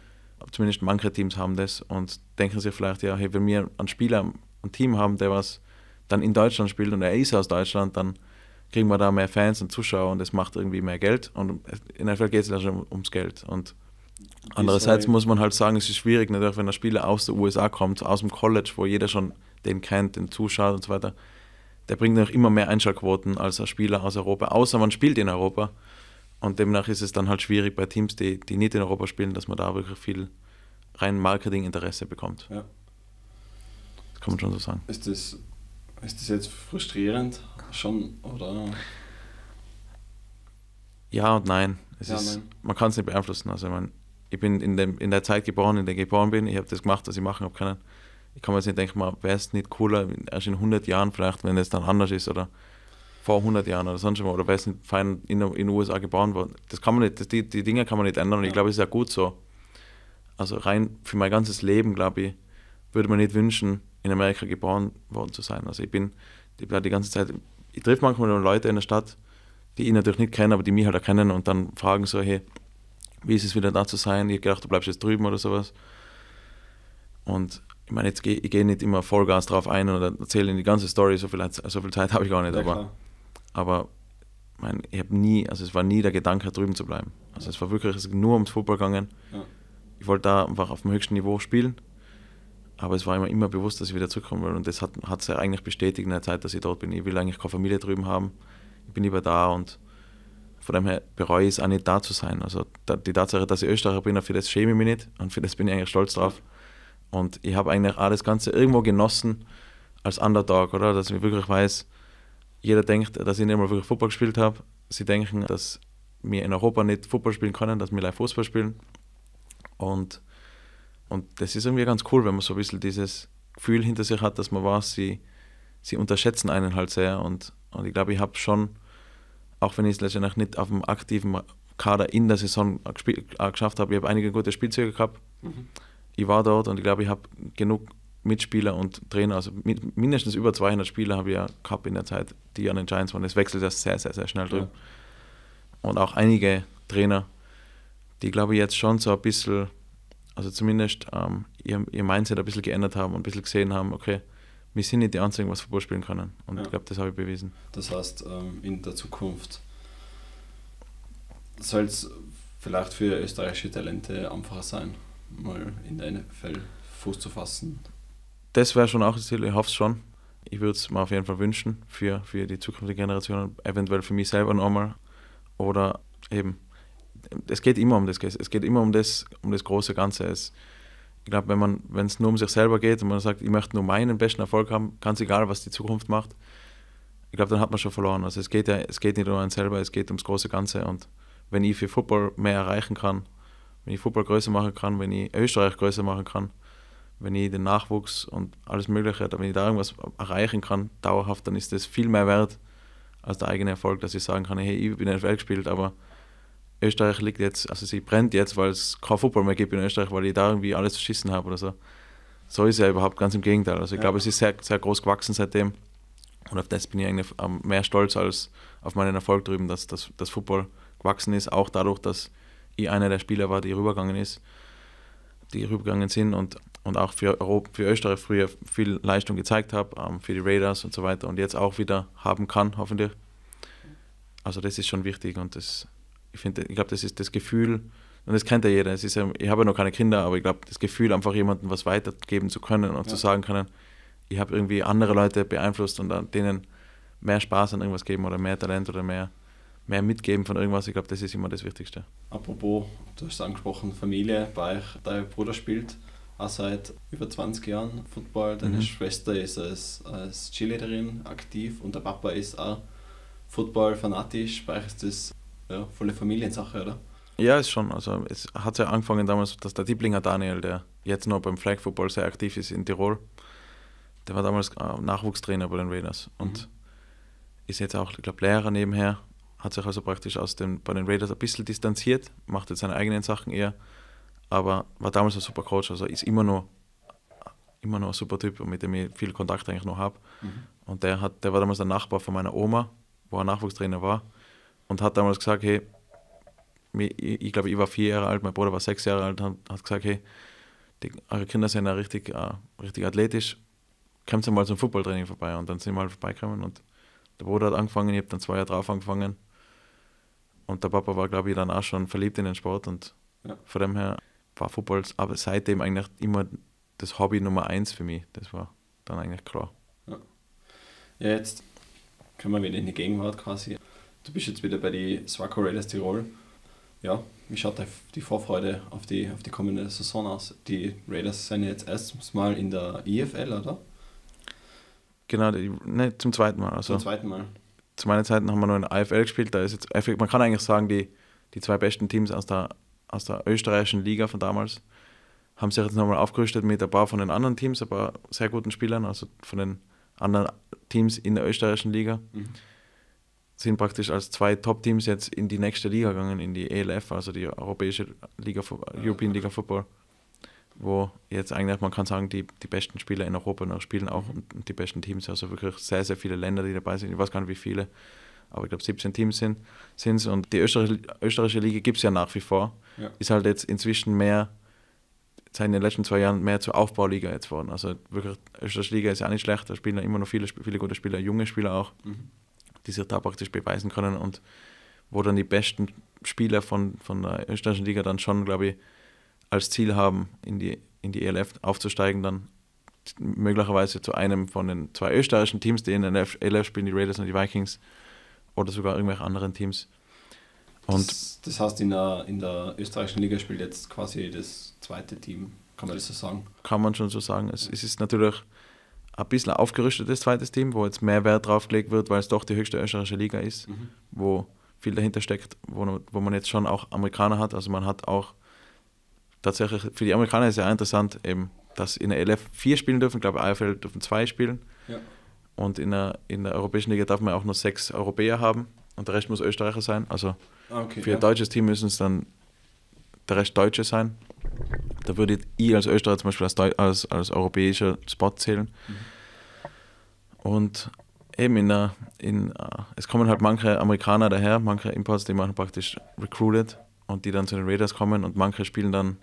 Zumindest manche Teams haben das und denken sich vielleicht, ja, hey, wenn wir einen Spieler, ein Team haben, der was dann in Deutschland spielt und er ist aus Deutschland, dann kriegen wir da mehr Fans und Zuschauer und es macht irgendwie mehr Geld. Und in der Fall geht es ja schon ums Geld. Und andererseits muss man halt sagen, es ist schwierig, natürlich, wenn der Spieler aus den USA kommt, aus dem College, wo jeder schon den kennt, den zuschaut und so weiter. Der bringt noch immer mehr Einschaltquoten als ein Spieler aus Europa, außer man spielt in Europa. Und demnach ist es dann halt schwierig bei Teams, die, die nicht in Europa spielen, dass man da wirklich viel rein Marketinginteresse bekommt. Ja. Das kann man schon so sagen. Ist das ist das jetzt frustrierend schon, oder? Ja und nein. Es ja, ist, nein. Man kann es nicht beeinflussen. Also ich, mein, ich bin in, dem, in der Zeit geboren, in der ich geboren bin. Ich habe das gemacht, was ich machen habe können. Ich kann mir jetzt nicht denken, wäre es nicht cooler, erst in 100 Jahren vielleicht, wenn es dann anders ist oder vor 100 Jahren oder sonst schon mal, oder wäre es nicht fein in, in den USA geboren worden. Das kann man nicht, das, die, die Dinge kann man nicht ändern und ja. ich glaube, es ist ja gut so. Also rein für mein ganzes Leben, glaube ich, würde man nicht wünschen, in Amerika geboren worden zu sein. Also ich bin die, die ganze Zeit, ich treffe manchmal Leute in der Stadt, die ich natürlich nicht kenne, aber die mich halt erkennen und dann fragen so, hey, wie ist es wieder da zu sein? Ich gedacht, du bleibst jetzt drüben oder sowas. Und ich meine, jetzt gehe ich gehe nicht immer Vollgas drauf ein oder erzähle die ganze Story, so viel, so viel Zeit habe ich gar nicht, Ja, aber, klar. aber ich, meine, ich habe nie, also es war nie der Gedanke, drüben zu bleiben. Also es war wirklich nur ums Fußball gegangen. Ja. Ich wollte da einfach auf dem höchsten Niveau spielen, aber es war immer, immer bewusst, dass ich wieder zurückkommen will. Und das hat es ja eigentlich bestätigt in der Zeit, dass ich dort bin. Ich will eigentlich keine Familie drüben haben. Ich bin lieber da und von dem her bereue ich es auch nicht da zu sein. Also die Tatsache, dass ich Österreicher bin, für das schäme ich mich nicht und für das bin ich eigentlich stolz drauf. Und ich habe eigentlich auch das Ganze irgendwo genossen als Underdog, oder? Dass ich wirklich weiß, jeder denkt, dass ich nicht mal wirklich Fußball gespielt habe. Sie denken, dass wir in Europa nicht Fußball spielen können, dass wir live Fußball spielen. Und, und das ist irgendwie ganz cool, wenn man so ein bisschen dieses Gefühl hinter sich hat, dass man weiß, sie, sie unterschätzen einen halt sehr. Und, und ich glaube, ich habe schon, auch wenn ich es letztendlich nicht auf dem aktiven Kader in der Saison äh, geschafft habe, ich habe einige gute Spielzüge gehabt. Ich war dort und ich glaube, ich habe genug Mitspieler und Trainer, also mit, mindestens über 200 Spieler habe ich ja gehabt in der Zeit, die an den Giants waren. Es wechselt ja sehr, sehr, sehr schnell drüben. Und auch einige Trainer, die glaube ich jetzt schon so ein bisschen, also zumindest ähm, ihr, ihr Mindset ein bisschen geändert haben und ein bisschen gesehen haben, okay, wir sind nicht die Einzigen, was Fußball spielen können. Und Ja. ich glaube, das habe ich bewiesen. Das heißt, ähm, in der Zukunft soll es vielleicht für österreichische Talente einfacher sein, mal in der NFL Fuß zu fassen. Das wäre schon auch das Ziel, ich hoffe es schon. Ich würde es mir auf jeden Fall wünschen für, für die zukünftige Generation, eventuell für mich selber nochmal. Oder eben, es geht immer um das, es geht immer um das, um das große Ganze. Es, ich glaube, wenn man, wenn es nur um sich selber geht und man sagt, ich möchte nur meinen besten Erfolg haben, ganz egal, was die Zukunft macht, ich glaube, dann hat man schon verloren. Also es geht ja, es geht nicht um einen selber, es geht ums große Ganze. Und wenn ich für Football mehr erreichen kann, wenn ich Football größer machen kann, wenn ich Österreich größer machen kann, wenn ich den Nachwuchs und alles Mögliche, wenn ich da irgendwas erreichen kann, dauerhaft, dann ist das viel mehr wert als der eigene Erfolg, dass ich sagen kann, hey, ich bin in der Welt gespielt, aber Österreich liegt jetzt, also sie brennt jetzt, weil es kein Football mehr gibt in Österreich, weil ich da irgendwie alles verschissen habe oder so. So ist ja überhaupt ganz im Gegenteil. Also ich Ja. glaube, es ist sehr, sehr groß gewachsen seitdem. Und auf das bin ich eigentlich mehr stolz als auf meinen Erfolg drüben, dass das dass Football gewachsen ist, auch dadurch, dass ich einer der Spieler war, die rübergegangen ist, die rübergegangen sind und, und auch für, Europa, für Österreich früher viel Leistung gezeigt habe, ähm, für die Raiders und so weiter und jetzt auch wieder haben kann, hoffentlich. Also das ist schon wichtig und das, ich ich glaube, das ist das Gefühl, und das kennt ja jeder. Es ist ich habe ja noch keine Kinder, aber ich glaube, das Gefühl, einfach jemandem was weitergeben zu können und Ja. zu sagen können, ich habe irgendwie andere Leute beeinflusst und denen mehr Spaß an irgendwas geben oder mehr Talent oder mehr, mehr mitgeben von irgendwas. Ich glaube, das ist immer das Wichtigste. Apropos, du hast angesprochen, Familie bei euch. Dein Bruder spielt auch seit über 20 Jahren Football. Deine Mhm. Schwester ist als, als Cheerleaderin aktiv und der Papa ist auch Football fanatisch. Bei euch ist das ja, volle Familiensache, oder? Ja, ist schon. Also es hat ja angefangen damals, dass der Dieblinger Daniel, der jetzt noch beim Flag Football sehr aktiv ist in Tirol, der war damals äh, Nachwuchstrainer bei den Raiders und ist jetzt auch, ich glaube, Lehrer nebenher, hat sich also praktisch aus den, bei den Raiders ein bisschen distanziert, macht jetzt seine eigenen Sachen eher, aber war damals ein super Coach, also ist immer noch, immer noch ein super Typ, mit dem ich viel Kontakt eigentlich noch habe. Und der, hat, der war damals der Nachbar von meiner Oma, wo er Nachwuchstrainer war und hat damals gesagt, hey, ich, glaube, ich war vier Jahre alt, mein Bruder war sechs Jahre alt, hat, hat gesagt, hey, die, eure Kinder sind ja richtig, äh, richtig athletisch, kommt mal zum Footballtraining vorbei. Und dann sind wir halt vorbeigekommen und der Bruder hat angefangen, ich habe dann zwei Jahre drauf angefangen. Und der Papa war, glaube ich, dann auch schon verliebt in den Sport und Ja. von dem her war Football aber seitdem eigentlich immer das Hobby Nummer eins für mich. Das war dann eigentlich klar. Ja, jetzt können wir wieder in die Gegenwart quasi. Du bist jetzt wieder bei den Swaco Raiders Tirol. Ja, wie schaut die Vorfreude auf die, auf die kommende Saison aus? Die Raiders sind jetzt erstens mal in der IFL, oder? Genau, die, ne, zum zweiten Mal. Also Zum zweiten Mal. zu meiner Zeit haben wir nur in der AFL gespielt. Da ist jetzt, man kann eigentlich sagen, die, die zwei besten Teams aus der, aus der österreichischen Liga von damals haben sich jetzt nochmal aufgerüstet mit ein paar von den anderen Teams, ein paar sehr guten Spielern, also von den anderen Teams in der österreichischen Liga. Mhm. Sind praktisch als zwei Top-Teams jetzt in die nächste Liga gegangen, in die ELF, also die Europäische Liga, European Liga Football, wo jetzt eigentlich, man kann sagen, die, die besten Spieler in Europa noch spielen auch die besten Teams, also wirklich sehr, sehr viele Länder, die dabei sind. Ich weiß gar nicht, wie viele, aber ich glaube 17 Teams sind es und die österreichische, österreichische Liga gibt es ja nach wie vor. Ja. Ist halt jetzt inzwischen mehr in den letzten zwei Jahren mehr zur Aufbauliga jetzt worden. Also wirklich, Österreich Liga ist ja auch nicht schlecht, da spielen immer noch viele, viele gute Spieler, junge Spieler auch, mhm. Die sich da praktisch beweisen können und wo dann die besten Spieler von, von der österreichischen Liga dann schon, glaube ich, als Ziel haben, in die, in die ELF aufzusteigen, dann möglicherweise zu einem von den zwei österreichischen Teams, die in der ELF spielen, die Raiders und die Vikings, oder sogar irgendwelche anderen Teams. Und das, das, heißt, in der, in der österreichischen Liga spielt jetzt quasi das zweite Team, kann man das so sagen? Kann man schon so sagen. Es, es ist natürlich ein bisschen aufgerüstetes zweites Team, wo jetzt mehr Wert drauf gelegt wird, weil es doch die höchste österreichische Liga ist, mhm. wo viel dahinter steckt, wo, wo man jetzt schon auch Amerikaner hat. Also man hat auch tatsächlich, für die Amerikaner ist ja interessant, eben, dass in der LF vier spielen dürfen, ich glaube AFL dürfen zwei spielen. Ja. Und in der, in der Europäischen Liga darf man auch nur sechs Europäer haben und der Rest muss Österreicher sein. Also ah, okay, für ja. ein deutsches Team müssen es dann der Rest Deutsche sein. Da würde ich als Österreicher zum Beispiel als, Deu als, als europäischer Spot zählen. Mhm. Und eben in der, in, uh, es kommen halt manche Amerikaner daher, manche Imports, die man praktisch recruited und die dann zu den Raiders kommen und manche spielen dann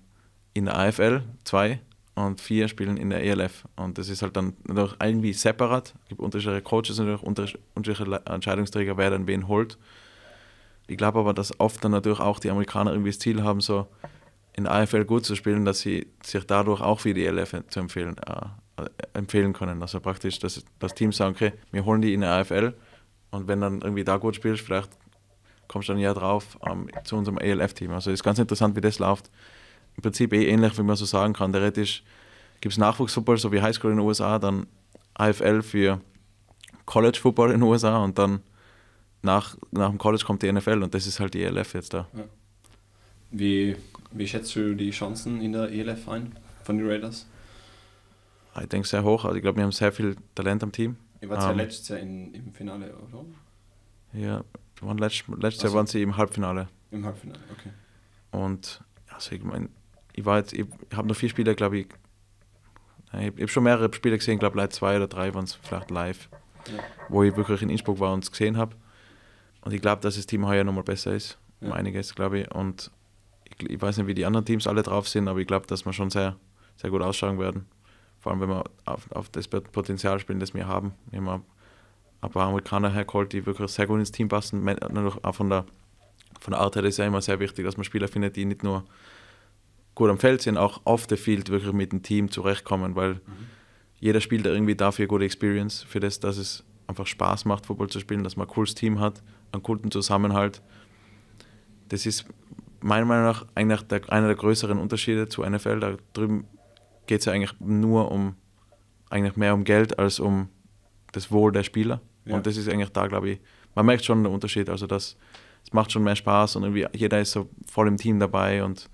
in der AFL 2 und vier spielen in der ELF. Und das ist halt dann natürlich irgendwie separat. Es gibt unterschiedliche Coaches und unterschiedliche Entscheidungsträger, wer dann wen holt. Ich glaube aber, dass oft dann natürlich auch die Amerikaner irgendwie das Ziel haben, so in AFL gut zu spielen, dass sie sich dadurch auch für die ELF zu empfehlen, äh, empfehlen können. Also praktisch, dass das Team sagt, okay, wir holen die in der AFL und wenn dann irgendwie da gut spielst, vielleicht kommst du dann ja drauf ähm, zu unserem ELF-Team. Also ist ganz interessant, wie das läuft im Prinzip eh ähnlich, wie man so sagen kann. Theoretisch gibt es Nachwuchsfootball, so wie Highschool in den USA, dann AFL für College Football in den USA und dann nach, nach dem College kommt die NFL und das ist halt die ELF jetzt da. Ja. Wie, wie schätzt du die Chancen in der ELF ein von den Raiders? Ich denke sehr hoch. Also ich glaube, wir haben sehr viel Talent am Team. Ihr wart ja ähm, letztes Jahr in, im Finale, oder? Ja, waren letzt, letztes also, Jahr waren sie im Halbfinale. Im Halbfinale, okay. Und also ich meine, ich war jetzt, ich habe noch vier Spiele, glaube ich. Ich habe schon mehrere Spiele gesehen, glaube ich, zwei oder drei waren es vielleicht live, ja. wo ich wirklich in Innsbruck war und es gesehen habe. Und ich glaube, dass das Team heuer nochmal besser ist, um ja. einiges, glaube ich. Und ich, weiß nicht, wie die anderen Teams alle drauf sind, aber ich glaube, dass wir schon sehr, sehr gut ausschauen werden. Vor allem, wenn wir auf, auf das Potenzial spielen, das wir haben. Wir haben ein paar Amerikaner hergeholt, die wirklich sehr gut ins Team passen. Auch von der, von der Art her ist ja immer sehr wichtig, dass man Spieler findet, die nicht nur gut am Feld sind, auch auf der Field wirklich mit dem Team zurechtkommen, weil mhm. jeder spielt irgendwie dafür gute Experience, für das, dass es einfach Spaß macht, Football zu spielen, dass man ein cooles Team hat, einen guten Zusammenhalt. Das ist meiner Meinung nach eigentlich der, einer der größeren Unterschiede zu NFL. Da drüben geht es ja eigentlich nur um eigentlich mehr um Geld als um das Wohl der Spieler. Ja. Und das ist eigentlich da, glaube ich, man merkt schon den Unterschied. Also das, es macht schon mehr Spaß und irgendwie jeder ist so voll im Team dabei und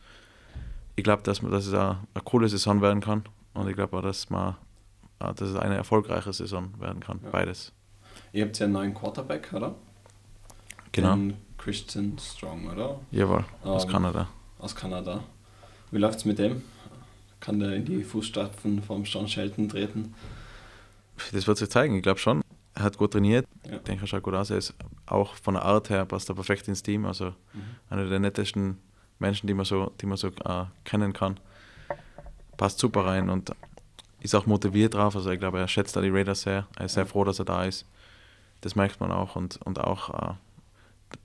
ich glaube, dass, dass es eine, eine, coole Saison werden kann und ich glaube auch, dass, man, dass es eine erfolgreiche Saison werden kann, ja. beides. Ihr habt ja einen neuen Quarterback, oder? Genau. Den Christian Strong, oder? Jawohl, aus ähm, Kanada. Aus Kanada. Wie läuft es mit dem? Kann der in die Fußstapfen vom Sean Shelton treten? Das wird sich zeigen, ich glaube schon. Er hat gut trainiert. Ja. Ich denke, er schaut gut aus. Er ist auch von der Art her passt er perfekt ins Team. Also mhm. einer der nettesten Menschen, die man so, die man so äh, kennen kann. Passt super rein und ist auch motiviert drauf. Also ich glaube, er schätzt da die Raiders sehr. Er ist sehr froh, dass er da ist. Das merkt man auch. Und, und auch äh,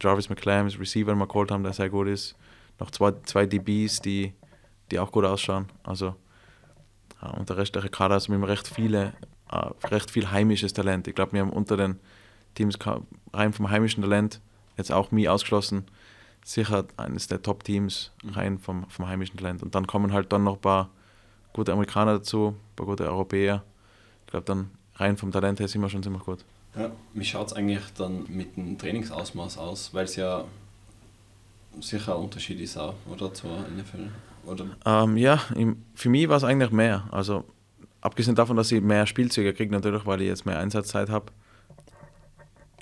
Jarvis McClam, das Receiver, wir geholt haben, der sehr gut ist. Noch zwei, zwei DBs, die, die auch gut ausschauen. Also äh, und der restliche Kader ist mit recht viele, äh, recht viel heimisches Talent. Ich glaube, wir haben unter den Teams rein vom heimischen Talent, jetzt auch mich ausgeschlossen, sicher eines der Top-Teams rein vom, vom heimischen Talent. Und dann kommen halt dann noch ein paar gute Amerikaner dazu, ein paar gute Europäer. Ich glaube, dann rein vom Talent her sind wir schon ziemlich gut. Ja, wie schaut es eigentlich dann mit dem Trainingsausmaß aus? Weil es ja sicher ein Unterschied ist auch, oder zur NFL? Oder? Ähm, ja, für mich war es eigentlich mehr. Also abgesehen davon, dass ich mehr Spielzüge kriege, natürlich, weil ich jetzt mehr Einsatzzeit habe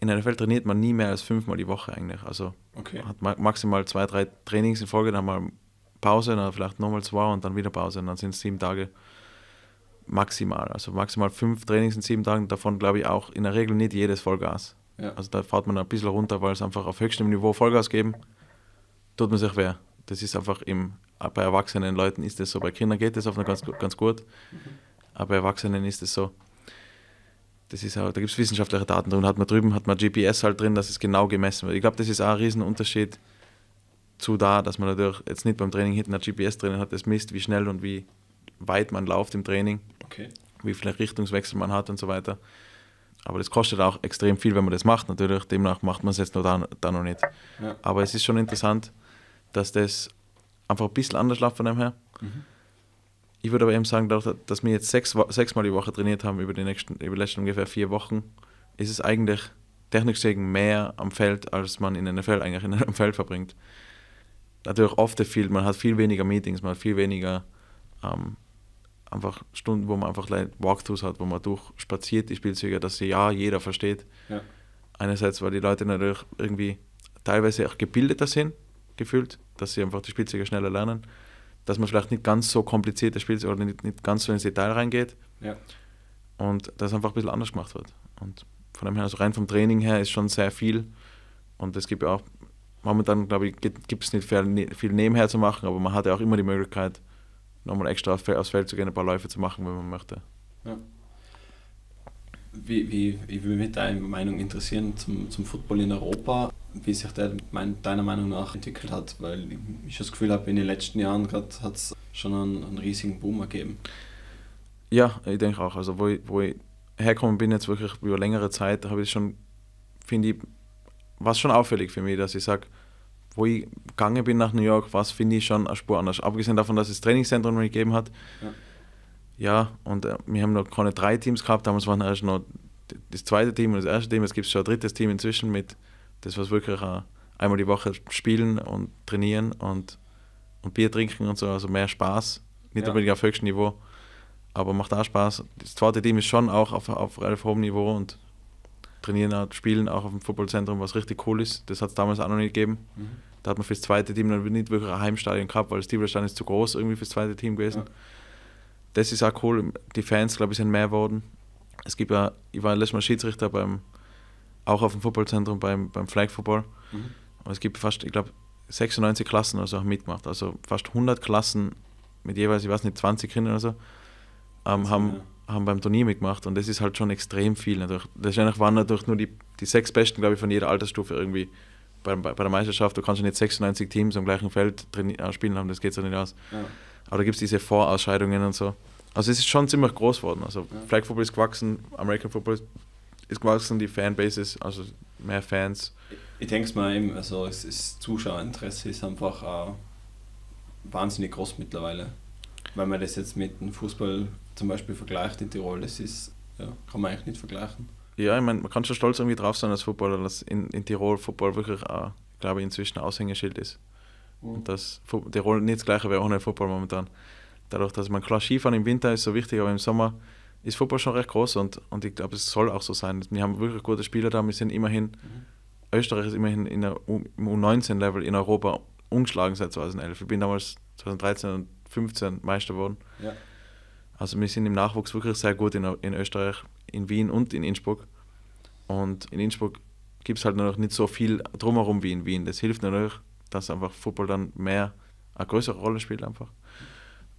in der NFL trainiert man nie mehr als fünfmal die Woche eigentlich. Also okay. hat maximal zwei, drei Trainings in Folge, dann mal Pause, dann vielleicht nochmal zwei und dann wieder Pause und dann sind es sieben Tage maximal. Also maximal fünf Trainings in sieben Tagen, davon glaube ich auch in der Regel nicht jedes Vollgas. Ja. Also da fährt man ein bisschen runter, weil es einfach auf höchstem Niveau Vollgas geben, tut man sich weh. Das ist einfach im bei erwachsenen Leuten ist das so, bei Kindern geht das oft noch ganz, ganz gut, aber bei Erwachsenen ist es so. Das ist auch, da gibt es wissenschaftliche Daten drin, hat man drüben, hat man GPS halt drin, dass es genau gemessen wird. Ich glaube, das ist auch ein Riesenunterschied zu da, dass man natürlich jetzt nicht beim Training hinten ein GPS drin hat, das misst, wie schnell und wie weit man läuft im Training, Okay. wie viele Richtungswechsel man hat und so weiter. Aber das kostet auch extrem viel, wenn man das macht, natürlich. Demnach macht man es jetzt noch da, da noch nicht. Ja. Aber es ist schon interessant, dass das einfach ein bisschen anders läuft von dem her. Ich würde aber eben sagen, dass wir jetzt sechs, sechsmal die Woche trainiert haben über die, nächsten, über die letzten ungefähr vier Wochen, ist es eigentlich technisch gesehen mehr am Feld, als man in einer Feld eigentlich in einem <laughs> Feld verbringt. Natürlich oft viel, man hat viel weniger Meetings, man hat viel weniger ähm, einfach Stunden, wo man einfach Walkthroughs hat, wo man durchspaziert die Spielzüge, dass sie ja jeder versteht. Ja. Einerseits, weil die Leute natürlich irgendwie teilweise auch gebildeter sind, gefühlt, dass sie einfach die Spielzüge schneller lernen, dass man vielleicht nicht ganz so komplizierte Spielzüge oder nicht, nicht ganz so ins Detail reingeht Ja. und das einfach ein bisschen anders gemacht wird. Und von dem her, also rein vom Training her ist schon sehr viel und es gibt ja auch, momentan glaube ich, gibt es nicht viel, viel nebenher zu machen, aber man hat ja auch immer die Möglichkeit, nochmal extra aufs Feld, zu gehen, ein paar Läufe zu machen, wenn man möchte. Ja. Wie, wie, ich würde mich deine Meinung interessieren zum, zum Football in Europa, wie sich der mein, deiner Meinung nach entwickelt hat, weil ich das Gefühl habe, in den letzten Jahren hat es schon einen, einen riesigen Boom ergeben. Ja, ich denke auch. Also wo ich, wo ich hergekommen bin, jetzt wirklich über längere Zeit, habe ich schon, finde ich, war es schon auffällig für mich, dass ich sage, wo ich gegangen bin nach New York, was finde ich schon eine Spur anders. Abgesehen davon, dass es Trainingszentren noch nicht gegeben hat. Ja. Ja, und äh, wir haben noch keine drei Teams gehabt, damals waren erst noch das zweite Team und das erste Team, jetzt gibt es schon ein drittes Team inzwischen mit, das was wirklich äh, einmal die Woche spielen und trainieren und, und Bier trinken und so, also mehr Spaß, nicht Ja. unbedingt auf höchstem Niveau, aber macht auch Spaß. Das zweite Team ist schon auch auf, auf relativ hohem Niveau und trainieren auch, spielen auch auf dem Footballzentrum, was richtig cool ist. Das hat es damals auch noch nicht gegeben. Mhm. Da hat man fürs zweite Team dann nicht wirklich ein Heimstadion gehabt, weil das Steelers-Stadion ist zu groß irgendwie fürs zweite Team gewesen. Ja. Das ist auch cool. Die Fans, glaube ich, sind mehr geworden. Es gibt ja, ich war letztes Mal Schiedsrichter beim, auch auf dem Footballzentrum beim, beim Flag Football. Mhm. Und es gibt fast, ich glaube, 96 Klassen oder so haben mitgemacht. Also fast 100 Klassen mit jeweils, ich weiß nicht, 20 Kindern oder so, ähm, haben, haben beim Turnier mitgemacht. Und das ist halt schon extrem viel. Natürlich. Letztendlich waren natürlich nur die, die sechs Besten, glaube ich, von jeder Altersstufe irgendwie bei, bei, bei der Meisterschaft. Du kannst ja nicht 96 Teams am gleichen Feld äh, spielen haben, das geht so nicht aus. Ja. Aber da gibt es diese Vorausscheidungen und so. Also es ist schon ziemlich groß geworden. Also Ja. Flag Football ist gewachsen, American Football ist- gewachsen, die Fanbases, also mehr Fans. Ich denke es mal eben, also es ist Zuschauerinteresse ist einfach äh, wahnsinnig groß mittlerweile. Wenn man das jetzt mit dem Fußball zum Beispiel vergleicht in Tirol, das ist, ja, kann man eigentlich nicht vergleichen. Ja, ich meine, man kann schon stolz irgendwie drauf sein als Footballer, dass in, in Tirol Football wirklich, ich glaube inzwischen ein Aushängeschild ist. Und dass Tirol nicht das gleiche wäre ohne Football momentan. Dadurch, dass man klar Skifahren im Winter ist so wichtig, aber im Sommer ist Football schon recht groß und, und ich glaube, es soll auch so sein. Wir haben wirklich gute Spieler da, wir sind immerhin, Österreich ist immerhin in der, U- im U19-Level in Europa ungeschlagen seit 2011. Ich bin damals 2013 und 2015 Meister geworden. Ja. Also wir sind im Nachwuchs wirklich sehr gut in, in Österreich, in Wien und in Innsbruck. Und in Innsbruck gibt es halt noch nicht so viel drumherum wie in Wien. Das hilft natürlich, dass einfach Football dann mehr eine größere Rolle spielt einfach.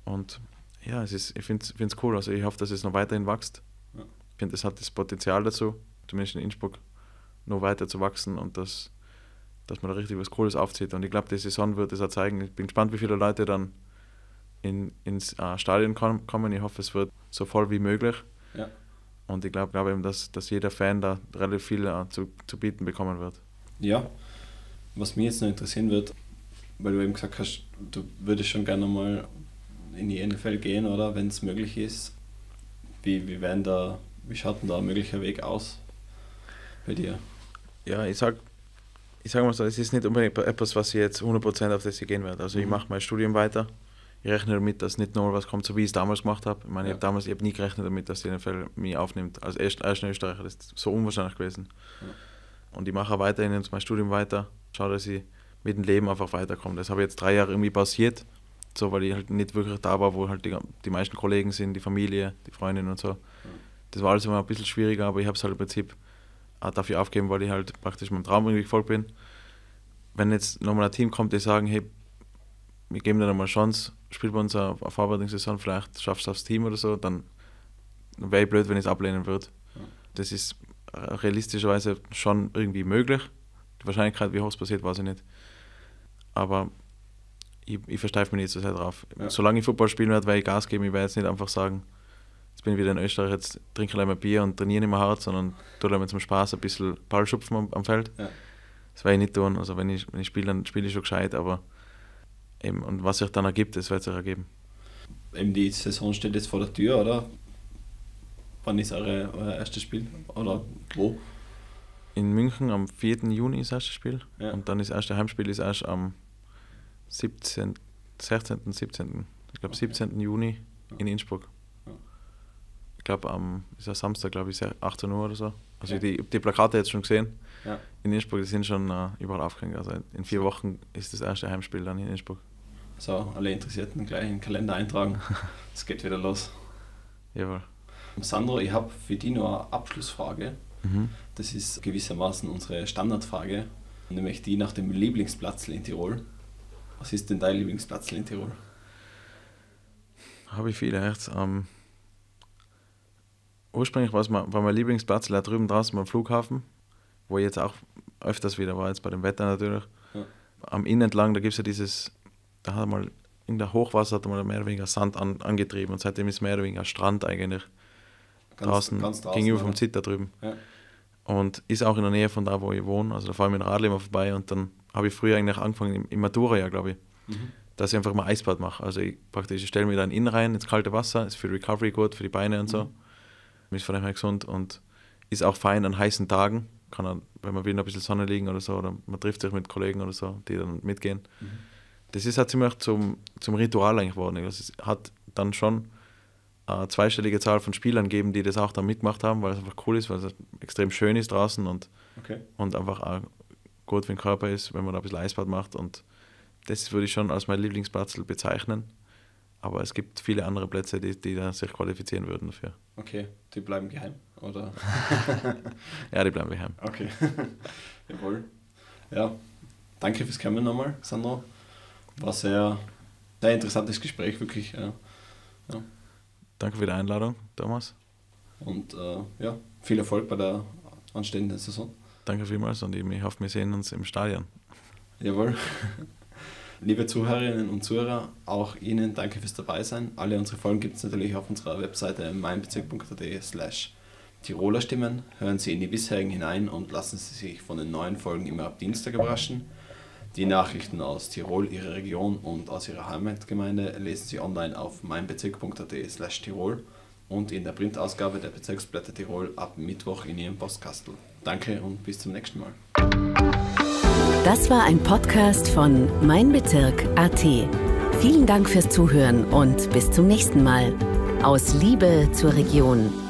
Und ja, es ist, ich finde es cool. Also ich hoffe, dass es noch weiterhin wächst. Ja. Ich finde, es hat das Potenzial dazu, zumindest in Innsbruck, noch weiter zu wachsen und dass, dass man da richtig was Cooles aufzieht. Und ich glaube, die Saison wird es auch zeigen. Ich bin gespannt, wie viele Leute dann in, ins äh, Stadion kom- kommen. Ich hoffe, es wird so voll wie möglich. Ja. Und ich glaube glaub eben, dass, dass jeder Fan da relativ viel äh, zu, zu bieten bekommen wird. Ja, was mich jetzt noch interessieren wird, weil du eben gesagt hast, du würdest schon gerne mal in die NFL gehen, oder wenn es möglich ist. Wie, wie, werden da, wie schaut denn da ein möglicher Weg aus bei dir? Ja, ich sag, ich sag mal so, es ist nicht unbedingt etwas, was ich jetzt 100% auf das ich gehen werde. Also ich Mhm. mache mein Studium weiter. Ich rechne damit, dass nicht nur was kommt, so wie ich es damals gemacht habe. Ich meine, ich Ja. habe damals, ich habe nie gerechnet damit, dass die NFL mich aufnimmt. Als erst, erster Österreicher, das ist so unwahrscheinlich gewesen. Ja. Und ich mache weiterhin mein Studium weiter. Schaue, dass ich mit dem Leben einfach weiterkomme. Das habe ich jetzt drei Jahre irgendwie pausiert. So, weil ich halt nicht wirklich da war, wo halt die, die meisten Kollegen sind, die Familie, die Freundin und so. Das war alles immer ein bisschen schwieriger, aber ich habe es halt im Prinzip auch dafür aufgeben, weil ich halt praktisch meinem Traum irgendwie gefolgt bin. Wenn jetzt nochmal ein Team kommt, die sagen, hey, wir geben dir eine Chance, spielt bei uns eine, Vorbereitungssaison, vielleicht schaffst du aufs Team oder so, dann wäre ich blöd, wenn ich es ablehnen würde. Ja. Das ist realistischerweise schon irgendwie möglich. Die Wahrscheinlichkeit, wie hoch es passiert, weiß ich nicht. Aber ich, ich versteife mich nicht so sehr drauf. Ja. Solange ich Fußball spielen werde, werde ich Gas geben. Ich werde jetzt nicht einfach sagen, jetzt bin ich wieder in Österreich, jetzt trinke ich einmal Bier und trainiere nicht mehr hart, sondern tue mir zum Spaß ein bisschen Ball schupfen am, am Feld. Ja. Das werde ich nicht tun. Also wenn ich, wenn ich spiele, dann spiele ich schon gescheit, aber eben, und was sich dann ergibt, das wird sich ergeben. Eben die Saison steht jetzt vor der Tür, oder? Wann ist eure, euer erstes Spiel? Oder wo? In München am 4. Juni ist das erste Spiel. Ja. Und dann ist das erste Heimspiel ist erst am 17., 16., 17. Ich glaube okay. 17. Juni in Innsbruck. Ich glaube am ist ja Samstag, glaube ich, 18 Uhr oder so. Also ja. die, die Plakate jetzt schon gesehen. Ja. In Innsbruck, die sind schon uh, überall aufgehängt. Also in vier Wochen ist das erste Heimspiel dann in Innsbruck. So, alle Interessierten gleich in den Kalender eintragen. <laughs> Es geht wieder los. Jawohl. Sandro, ich habe für dich noch eine Abschlussfrage. Mhm. Das ist gewissermaßen unsere Standardfrage, nämlich die nach dem Lieblingsplatz in Tirol. Was ist denn dein Lieblingsplatz in Tirol? Habe ich viele, echt. Ähm, ursprünglich war, mein, war mein Lieblingsplatz da drüben draußen beim Flughafen, wo ich jetzt auch öfters wieder war, jetzt bei dem Wetter natürlich. Ja. Am Inn entlang, da gibt es ja dieses, da hat mal in der Hochwasser hat man mehr oder weniger Sand an, angetrieben und seitdem ist mehr oder weniger Strand eigentlich. Ganz, draußen, ganz draußen, gegenüber vom Zit da drüben. Ja. Und ist auch in der Nähe von da, wo ich wohne. Also da fahre ich mit dem Radl immer vorbei und dann habe ich früher eigentlich angefangen, im, im Matura-Jahr, glaube ich, mhm. dass ich einfach mal Eisbad mache. Also ich praktisch stelle mir dann in rein ins kalte Wasser, ist für Recovery gut, für die Beine und so. Mhm. Ist von dem her gesund und ist auch fein an heißen Tagen. Kann dann, wenn man will, ein bisschen Sonne liegen oder so, oder man trifft sich mit Kollegen oder so, die dann mitgehen. Mhm. Das ist halt ziemlich zum, zum Ritual eigentlich geworden. Also es hat dann schon eine zweistellige Zahl von Spielern geben, die das auch da mitgemacht haben, weil es einfach cool ist, weil es extrem schön ist draußen und, okay. und einfach auch gut für den Körper ist, wenn man da ein bisschen Eisbad macht. Und das würde ich schon als mein Lieblingsplatz bezeichnen. Aber es gibt viele andere Plätze, die, die da sich qualifizieren würden dafür. Okay, die bleiben geheim, oder? <laughs> ja, die bleiben geheim. Okay, <laughs> jawohl. Ja, danke fürs Kommen nochmal, Sandro. War sehr, sehr interessantes Gespräch, wirklich. Ja. ja. Danke für die Einladung, Thomas. Und äh, ja, viel Erfolg bei der anstehenden Saison. Danke vielmals und ich hoffe, wir sehen uns im Stadion. Jawohl. <laughs> Liebe Zuhörerinnen und Zuhörer, auch Ihnen danke fürs Dabeisein. Alle unsere Folgen gibt es natürlich auf unserer Webseite meinbezirk.at slash Tiroler Stimmen. Hören Sie in die bisherigen hinein und lassen Sie sich von den neuen Folgen immer ab Dienstag überraschen. Die Nachrichten aus Tirol, Ihrer Region und aus Ihrer Heimatgemeinde lesen Sie online auf meinbezirk.at slash Tirol und in der Printausgabe der Bezirksblätter Tirol ab Mittwoch in Ihrem Postkastel. Danke und bis zum nächsten Mal. Das war ein Podcast von Mein Bezirk AT. Vielen Dank fürs Zuhören und bis zum nächsten Mal. Aus Liebe zur Region.